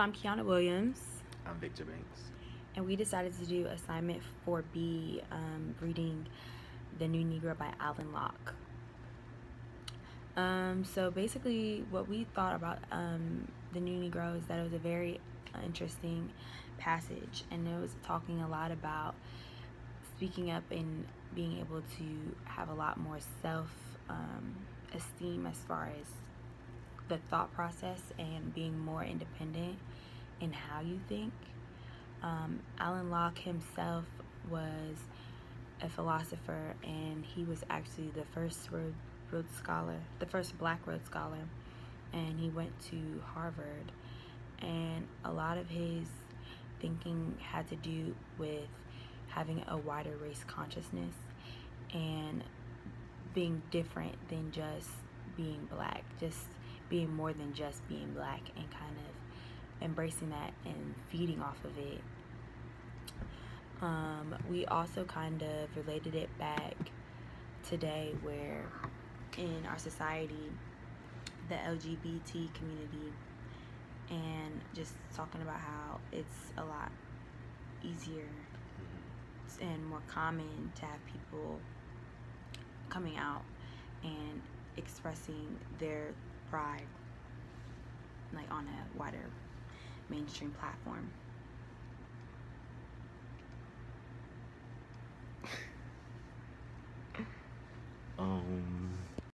So I'm Kiana Williams, I'm Victor Banks. and we decided to do assignment 4B, um, reading The New Negro by Alain Locke. Um, so basically, what we thought about um, The New Negro is that it was a very interesting passage, and it was talking a lot about speaking up and being able to have a lot more self um, esteem as far as the thought process and being more independent in how you think. Um, Alain Locke himself was a philosopher, and he was actually the first Rhodes, Scholar, the first Black Rhodes Scholar, and he went to Harvard. And a lot of his thinking had to do with having a wider race consciousness and being different than just being black, just being more than just being black, and kind of embracing that and feeding off of it. Um, we also kind of related it back today, where in our society, the LGBT community, and just talking about how it's a lot easier and more common to have people coming out and expressing their pride like on a wider mainstream platform